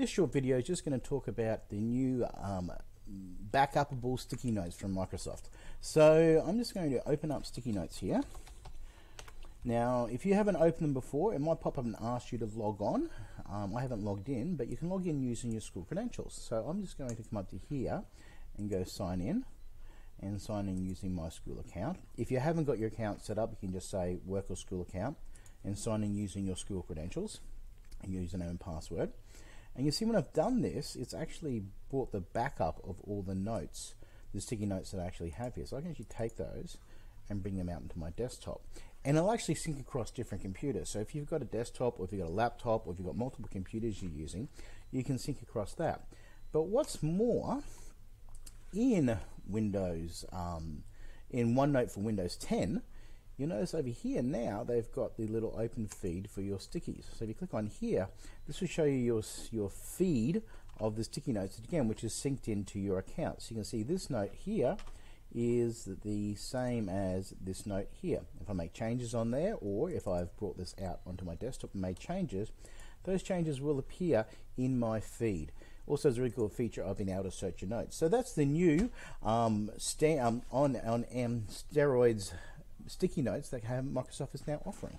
This short video is just going to talk about the new um, backupable sticky notes from Microsoft. So I'm just going to open up sticky notes here. Now, if you haven't opened them before, it might pop up and ask you to log on. Um, I haven't logged in, but you can log in using your school credentials. So I'm just going to come up to here and go sign in and sign in using my school account. If you haven't got your account set up, you can just say work or school account and sign in using your school credentials, and username and password. And you see when I've done this, it's actually brought the backup of all the notes, the sticky notes that I actually have here. So I can actually take those and bring them out into my desktop. And it'll actually sync across different computers. So if you've got a desktop or if you've got a laptop or if you've got multiple computers you're using, you can sync across that. But what's more, in Windows, um, in OneNote for Windows 10, You'll notice over here now they've got the little open feed for your stickies. So if you click on here, this will show you your, your feed of the sticky notes again, which is synced into your account. So you can see this note here is the same as this note here. If I make changes on there, or if I've brought this out onto my desktop and made changes, those changes will appear in my feed. Also, it's a really cool feature of being able to search your notes. So that's the new um, um, on on um, steroids sticky notes that Microsoft is now offering.